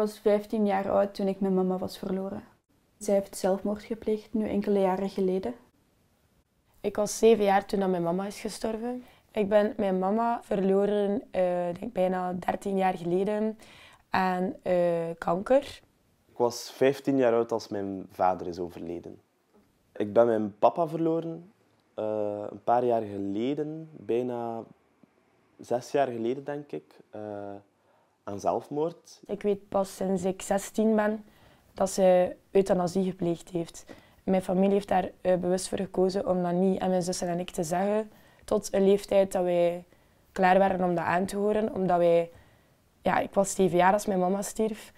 Ik was 15 jaar oud toen ik mijn mama was verloren. Zij heeft zelfmoord gepleegd, nu enkele jaren geleden. Ik was zeven jaar toen mijn mama is gestorven. Ik ben mijn mama verloren uh, denk bijna 13 jaar geleden aan uh, kanker. Ik was 15 jaar oud als mijn vader is overleden. Ik ben mijn papa verloren uh, een paar jaar geleden, bijna zes jaar geleden denk ik, aan zelfmoord. Ik weet pas sinds ik 16 ben dat ze euthanasie gepleegd heeft. Mijn familie heeft daar bewust voor gekozen om dat niet aan mijn zussen en ik te zeggen tot een leeftijd dat wij klaar waren om dat aan te horen. Omdat wij, ja, ik was zeven jaar als mijn mama stierf.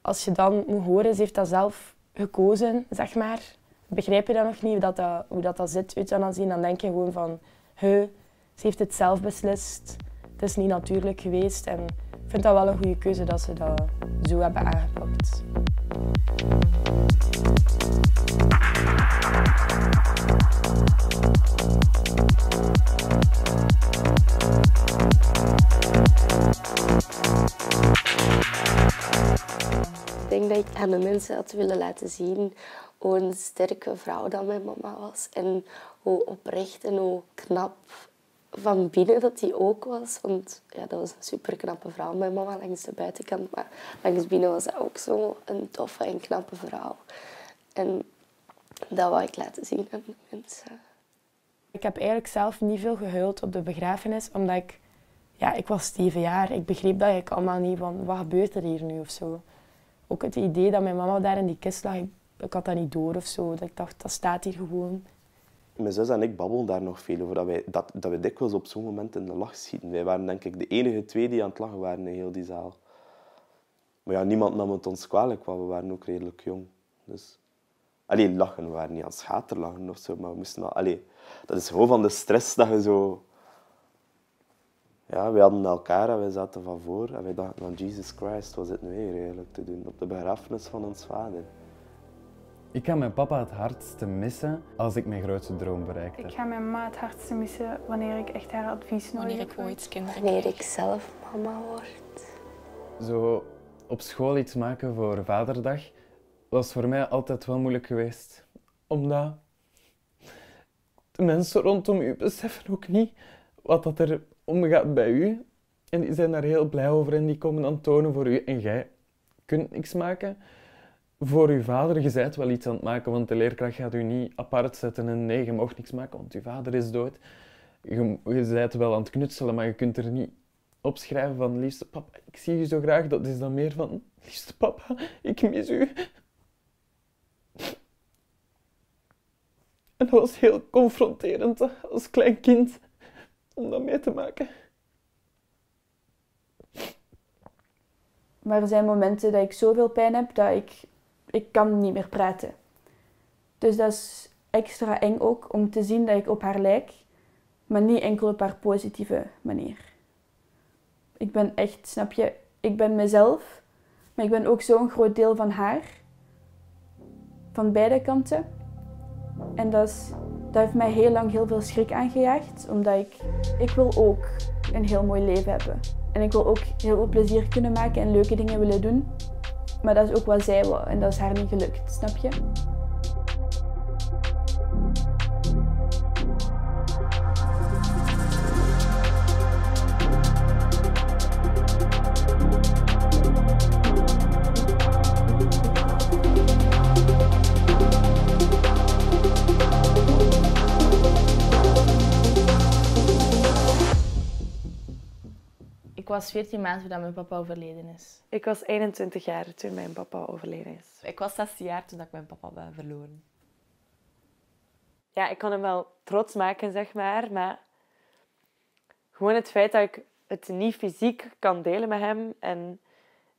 Als je dan moet horen, ze heeft dat zelf gekozen, zeg maar. Begrijp je dan nog niet hoe dat, dat, hoe dat, dat zit, euthanasie? Dan denk je gewoon van, he, ze heeft het zelf beslist. Het is niet natuurlijk geweest. En vind dat wel een goede keuze dat ze dat zo hebben aangepakt. denk dat ik aan de mensen had willen laten zien hoe een sterke vrouw dat mijn mama was. En hoe oprecht en hoe knap van binnen dat die ook was. Want ja, dat was een super knappe vrouw, mijn mama, langs de buitenkant. Maar langs binnen was zij ook zo een toffe en knappe vrouw. En dat wou ik laten zien aan de mensen. Ik heb eigenlijk zelf niet veel gehuild op de begrafenis, omdat ik... Ja, ik was zeven jaar. Ik begreep dat ik allemaal niet van, wat gebeurt er hier nu of zo ook het idee dat mijn mama daar in die kist lag, ik had dat niet door of zo. Dat ik dacht, dat staat hier gewoon. Mijn zus en ik babbelen daar nog veel over, dat wij, dat, dat we dikwijls op zo'n moment in de lach schieten. Wij waren denk ik de enige twee die aan het lachen waren in heel die zaal. Maar ja, niemand nam het ons kwalijk, want we waren ook redelijk jong. Dus... Alleen lachen, we waren niet aan schaterlachen of zo, maar we moesten wel... Allee, dat is gewoon van de stress dat je zo ja, we hadden elkaar en wij zaten van voor en wij dachten van Jesus Christ, wat zit nu weer eigenlijk te doen op de begrafenis van ons vader. Ik ga mijn papa het hardste missen als ik mijn grootste droom bereikt heb. Ik ga mijn mama het hardste missen wanneer ik echt haar advies nodig heb. Wanneer ik ooit kinderen Wanneer ik zelf mama word. Zo op school iets maken voor Vaderdag was voor mij altijd wel moeilijk geweest. Omdat de mensen rondom u beseffen ook niet wat dat er omgaat bij u. En die zijn daar heel blij over en die komen dan tonen voor u. En jij kunt niks maken. Voor uw vader, je bent wel iets aan het maken, want de leerkracht gaat u niet apart zetten en nee, je mag niks maken, want uw vader is dood. Je, je wel aan het knutselen, maar je kunt er niet opschrijven van liefste papa, ik zie u zo graag. Dat is dan meer van liefste papa, ik mis u. En dat was heel confronterend als klein kind om dat mee te maken. Maar er zijn momenten dat ik zoveel pijn heb dat ik, ik kan niet meer praten. Dus dat is extra eng ook om te zien dat ik op haar lijk, maar niet enkel op haar positieve manier. Ik ben echt, snap je, ik ben mezelf, maar ik ben ook zo'n groot deel van haar. Van beide kanten. En dat dat heeft mij heel lang heel veel schrik aangejaagd, omdat ik, ik wil ook een heel mooi leven hebben. En ik wil ook heel veel plezier kunnen maken en leuke dingen willen doen. Maar dat is ook wat zij wil en dat is haar niet gelukt, snap je? Was 14 maanden toen mijn papa overleden is. Ik was 21 jaar toen mijn papa overleden is. Ik was 16 jaar toen ik mijn papa ben verloren. Ja, ik kan hem wel trots maken, zeg maar. Maar gewoon het feit dat ik het niet fysiek kan delen met hem en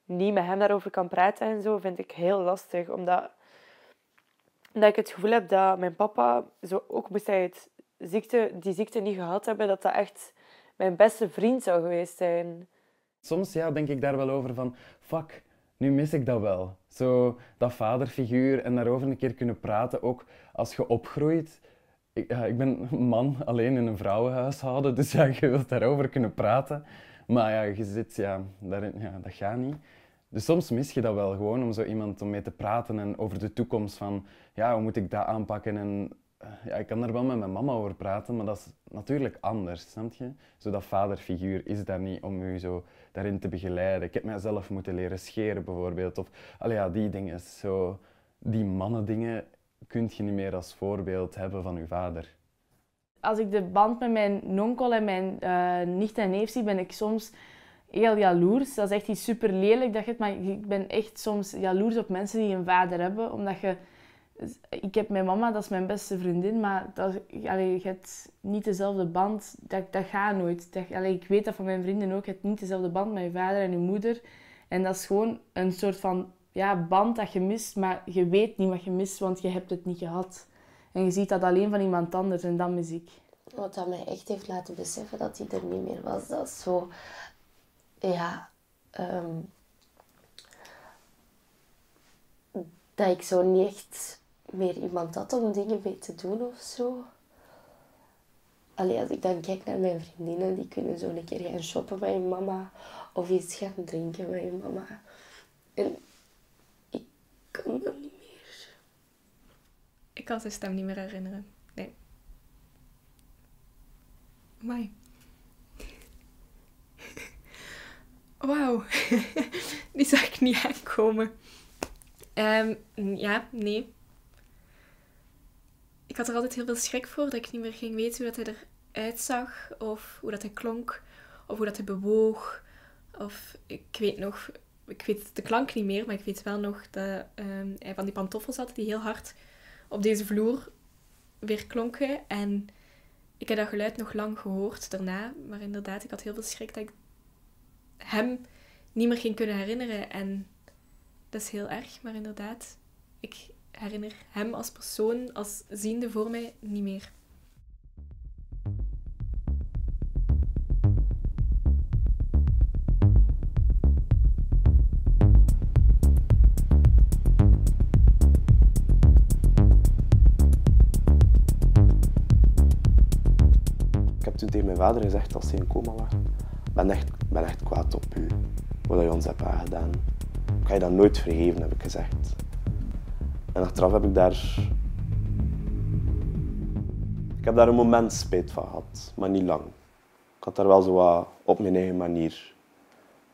niet met hem daarover kan praten en zo, vind ik heel lastig. Omdat, omdat ik het gevoel heb dat mijn papa, zo, ook moest hij het ziekte, die ziekte niet gehad hebben, dat dat echt mijn beste vriend zou geweest zijn. Soms ja, denk ik daar wel over van, fuck, nu mis ik dat wel. Zo dat vaderfiguur en daarover een keer kunnen praten, ook als je opgroeit. Ik, ja, ik ben man alleen in een vrouwenhuishouden, dus ja, je wilt daarover kunnen praten. Maar ja, je zit, ja, daarin, ja, dat gaat niet. Dus soms mis je dat wel gewoon om zo iemand om mee te praten en over de toekomst van ja, hoe moet ik dat aanpakken en ja, ik kan er wel met mijn mama over praten, maar dat is natuurlijk anders, snap je? Zo dat vaderfiguur is daar niet om u zo daarin te begeleiden. Ik heb mijzelf moeten leren scheren bijvoorbeeld, of al ja, die dingen, zo, die mannendingen kun je niet meer als voorbeeld hebben van uw vader. Als ik de band met mijn nonkel en mijn uh, nicht en neef zie, ben ik soms heel jaloers. Dat is echt iets super lelijk dat je maar ik ben echt soms jaloers op mensen die een vader hebben, omdat je ik heb mijn mama, dat is mijn beste vriendin, maar dat, allee, je hebt niet dezelfde band. Dat, dat gaat nooit. Dat, allee, ik weet dat van mijn vrienden ook. Je hebt niet dezelfde band met je vader en je moeder. En dat is gewoon een soort van ja, band dat je mist, maar je weet niet wat je mist, want je hebt het niet gehad. En je ziet dat alleen van iemand anders en dat mis ik. Wat dat mij echt heeft laten beseffen dat hij er niet meer was, dat is zo... Ja... Ehm, dat ik zo niet echt meer iemand had om dingen mee te doen of zo. Alleen als ik dan kijk naar mijn vriendinnen, die kunnen zo een keer gaan shoppen met je mama of iets gaan drinken met je mama. En ik kan dat niet meer. Ik kan zijn stem niet meer herinneren. Nee. Amai. Wauw. Die zag ik niet aankomen. Um, ja, nee ik had er altijd heel veel schrik voor dat ik niet meer ging weten hoe dat hij eruit zag, of hoe dat hij klonk, of hoe dat hij bewoog. Of ik weet nog, ik weet de klank niet meer, maar ik weet wel nog dat um, hij van die pantoffels had die heel hard op deze vloer weer klonken. En ik heb dat geluid nog lang gehoord daarna, maar inderdaad, ik had heel veel schrik dat ik hem niet meer ging kunnen herinneren. En dat is heel erg, maar inderdaad, ik, herinner hem als persoon, als ziende voor mij niet meer. Ik heb toen tegen mijn vader gezegd als hij in coma ik ben echt, ben echt kwaad op u, wat je ons hebt aangedaan. Ik ga je dat nooit vergeven, heb ik gezegd. En achteraf heb ik daar... Ik heb daar een moment spijt van gehad, maar niet lang. Ik had daar wel zo wat op mijn eigen manier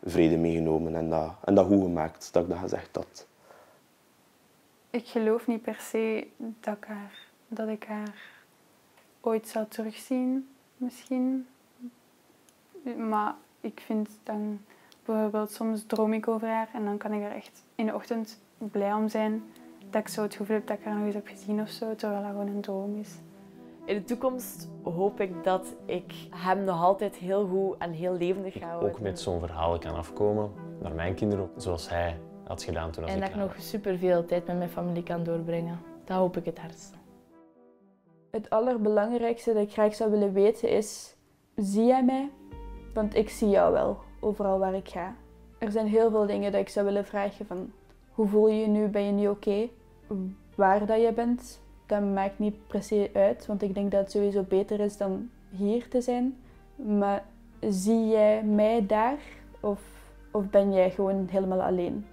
vrede meegenomen en dat, en dat goed gemaakt, dat ik dat gezegd had. Ik geloof niet per se dat ik haar, dat ik haar ooit zal terugzien, misschien. Maar ik vind dan bijvoorbeeld soms droom ik over haar en dan kan ik er echt in de ochtend blij om zijn dat ik zo het gevoel heb dat ik haar nog eens heb gezien of zo, terwijl dat gewoon een droom is. In de toekomst hoop ik dat ik hem nog altijd heel goed en heel levendig ga houden. Ook met zo'n verhaal kan afkomen naar mijn kinderen, zoals hij had gedaan toen als En dat ik nog superveel tijd met mijn familie kan doorbrengen. Dat hoop ik het hardst. Het allerbelangrijkste dat ik graag zou willen weten is, zie jij mij? Want ik zie jou wel, overal waar ik ga. Er zijn heel veel dingen dat ik zou willen vragen van, hoe voel je je nu? Ben je nu oké? Waar dat je bent, dat maakt niet se uit. Want ik denk dat het sowieso beter is dan hier te zijn. Maar zie jij mij daar? Of, of ben jij gewoon helemaal alleen?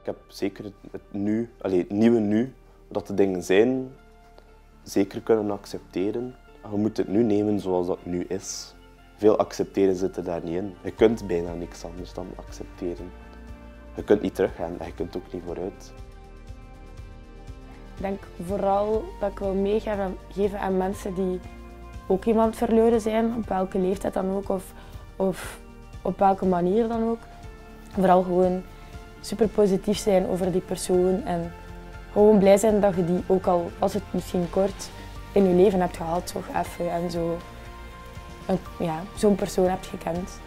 Ik heb zeker het nu, alleen het nieuwe nu, dat de dingen zijn, zeker kunnen accepteren. Je moet het nu nemen zoals dat nu is. Veel accepteren zit daar niet in. Je kunt bijna niks anders dan accepteren. Je kunt niet teruggaan en je kunt ook niet vooruit. Ik denk vooral dat ik wil meegeven aan mensen die ook iemand verloren zijn, op welke leeftijd dan ook of, of op welke manier dan ook. Vooral gewoon super positief zijn over die persoon en gewoon blij zijn dat je die ook al, als het misschien kort, in je leven hebt gehad, toch even en zo ja, zo'n persoon hebt gekend.